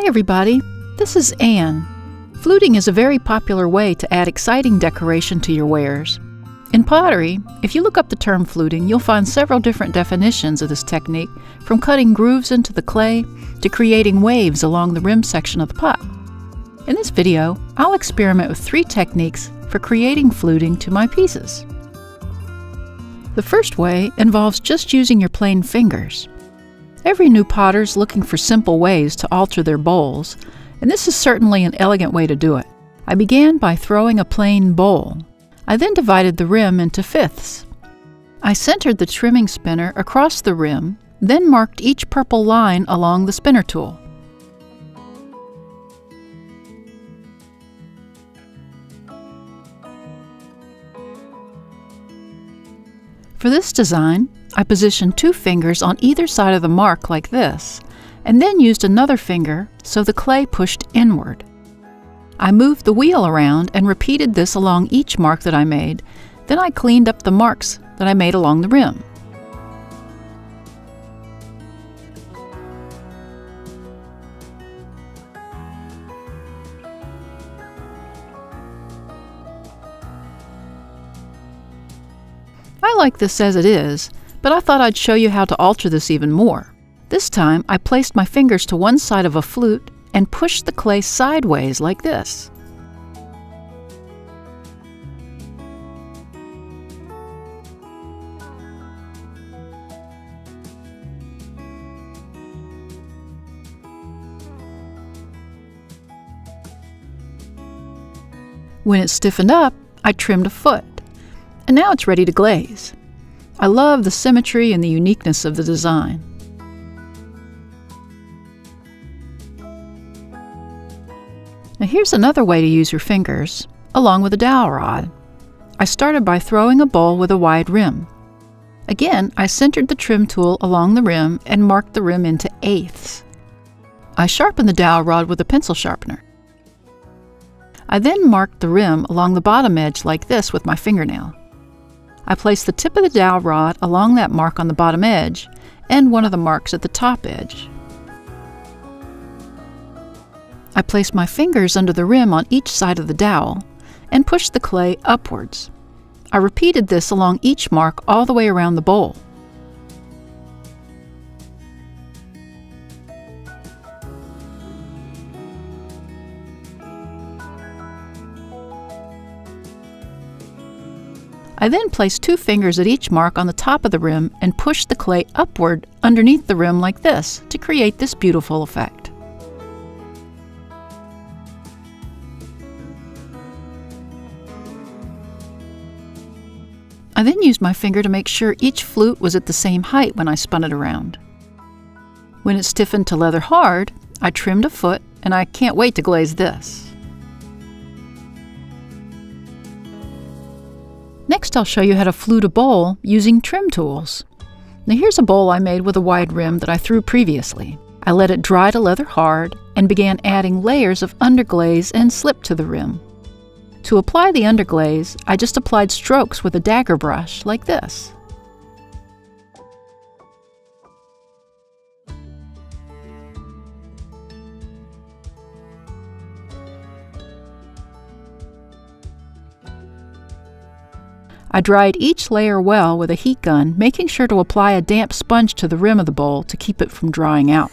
Hi, everybody. This is Ann. Fluting is a very popular way to add exciting decoration to your wares. In pottery, if you look up the term fluting, you'll find several different definitions of this technique, from cutting grooves into the clay to creating waves along the rim section of the pot. In this video, I'll experiment with three techniques for creating fluting to my pieces. The first way involves just using your plain fingers. Every new potter's looking for simple ways to alter their bowls, and this is certainly an elegant way to do it. I began by throwing a plain bowl. I then divided the rim into fifths. I centered the trimming spinner across the rim, then marked each purple line along the spinner tool. For this design, I positioned two fingers on either side of the mark like this, and then used another finger so the clay pushed inward. I moved the wheel around and repeated this along each mark that I made, then I cleaned up the marks that I made along the rim. I like this as it is, but I thought I'd show you how to alter this even more. This time, I placed my fingers to one side of a flute and pushed the clay sideways like this. When it stiffened up, I trimmed a foot, and now it's ready to glaze. I love the symmetry and the uniqueness of the design. Now here's another way to use your fingers, along with a dowel rod. I started by throwing a bowl with a wide rim. Again, I centered the trim tool along the rim and marked the rim into eighths. I sharpened the dowel rod with a pencil sharpener. I then marked the rim along the bottom edge like this with my fingernail. I place the tip of the dowel rod along that mark on the bottom edge and one of the marks at the top edge. I place my fingers under the rim on each side of the dowel and push the clay upwards. I repeated this along each mark all the way around the bowl. I then place two fingers at each mark on the top of the rim and push the clay upward underneath the rim like this to create this beautiful effect. I then used my finger to make sure each flute was at the same height when I spun it around. When it stiffened to leather hard, I trimmed a foot and I can't wait to glaze this. Next I'll show you how to flute a bowl using trim tools. Now here's a bowl I made with a wide rim that I threw previously. I let it dry to leather hard and began adding layers of underglaze and slip to the rim. To apply the underglaze, I just applied strokes with a dagger brush like this. I dried each layer well with a heat gun, making sure to apply a damp sponge to the rim of the bowl to keep it from drying out.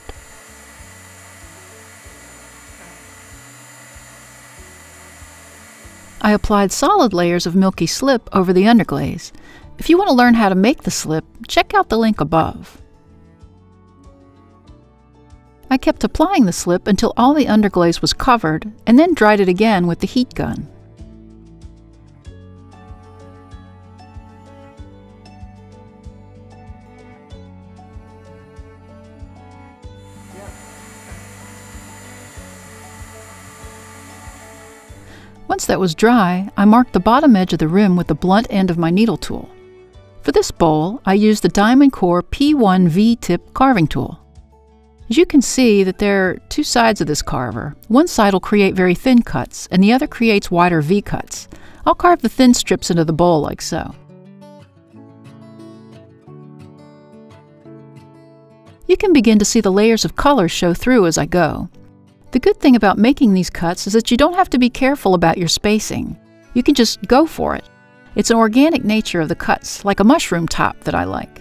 I applied solid layers of milky slip over the underglaze. If you want to learn how to make the slip, check out the link above. I kept applying the slip until all the underglaze was covered, and then dried it again with the heat gun. Once that was dry, I marked the bottom edge of the rim with the blunt end of my needle tool. For this bowl, I used the Diamond Core P1 V-tip carving tool. As you can see that there are two sides of this carver. One side will create very thin cuts, and the other creates wider V cuts. I'll carve the thin strips into the bowl like so. You can begin to see the layers of color show through as I go. The good thing about making these cuts is that you don't have to be careful about your spacing. You can just go for it. It's an organic nature of the cuts, like a mushroom top that I like.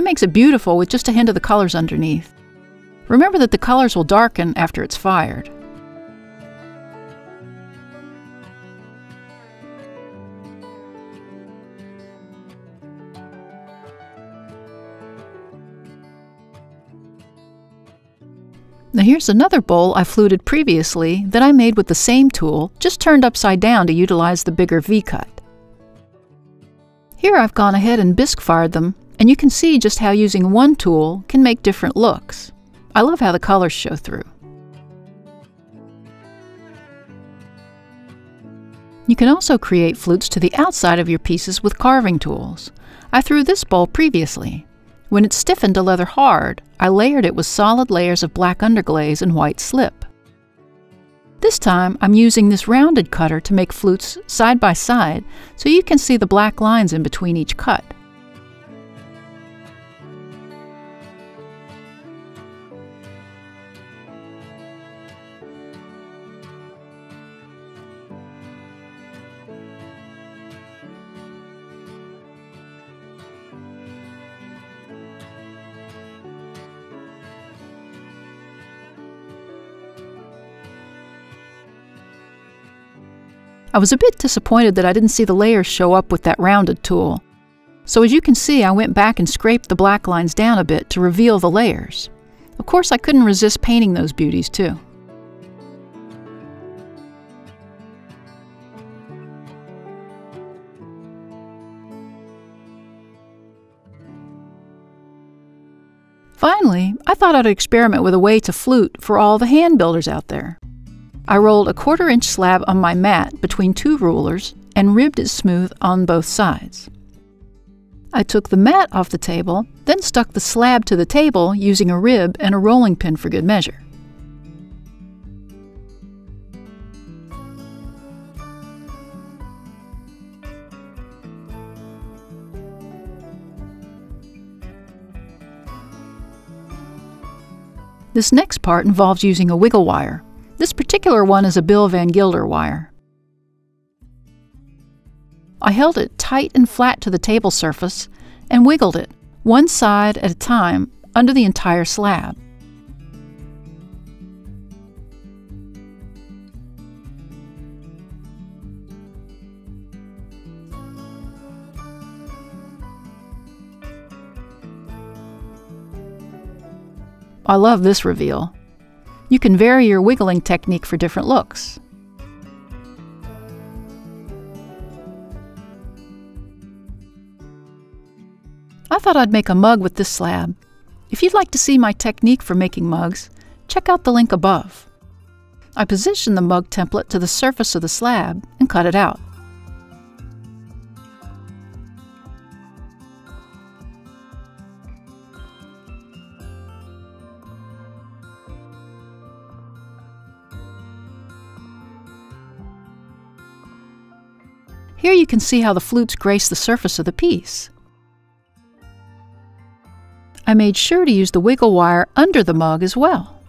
That makes it beautiful with just a hint of the colors underneath. Remember that the colors will darken after it's fired. Now here's another bowl I fluted previously that I made with the same tool, just turned upside down to utilize the bigger V-cut. Here I've gone ahead and bisque fired them and you can see just how using one tool can make different looks. I love how the colors show through. You can also create flutes to the outside of your pieces with carving tools. I threw this bowl previously. When it stiffened to leather hard, I layered it with solid layers of black underglaze and white slip. This time, I'm using this rounded cutter to make flutes side by side so you can see the black lines in between each cut. I was a bit disappointed that I didn't see the layers show up with that rounded tool. So as you can see, I went back and scraped the black lines down a bit to reveal the layers. Of course, I couldn't resist painting those beauties too. Finally, I thought I'd experiment with a way to flute for all the hand builders out there. I rolled a quarter inch slab on my mat between two rulers and ribbed it smooth on both sides. I took the mat off the table, then stuck the slab to the table using a rib and a rolling pin for good measure. This next part involves using a wiggle wire. This particular one is a Bill Van Gilder wire. I held it tight and flat to the table surface and wiggled it, one side at a time, under the entire slab. I love this reveal. You can vary your wiggling technique for different looks. I thought I'd make a mug with this slab. If you'd like to see my technique for making mugs, check out the link above. I position the mug template to the surface of the slab and cut it out. Here you can see how the flutes grace the surface of the piece. I made sure to use the wiggle wire under the mug as well.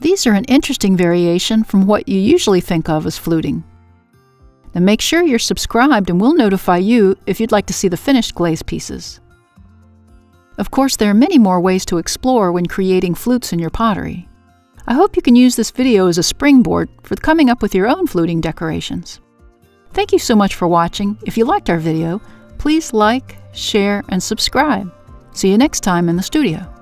These are an interesting variation from what you usually think of as fluting. Now make sure you're subscribed and we'll notify you if you'd like to see the finished glaze pieces. Of course, there are many more ways to explore when creating flutes in your pottery. I hope you can use this video as a springboard for coming up with your own fluting decorations. Thank you so much for watching. If you liked our video, please like, share, and subscribe. See you next time in the studio.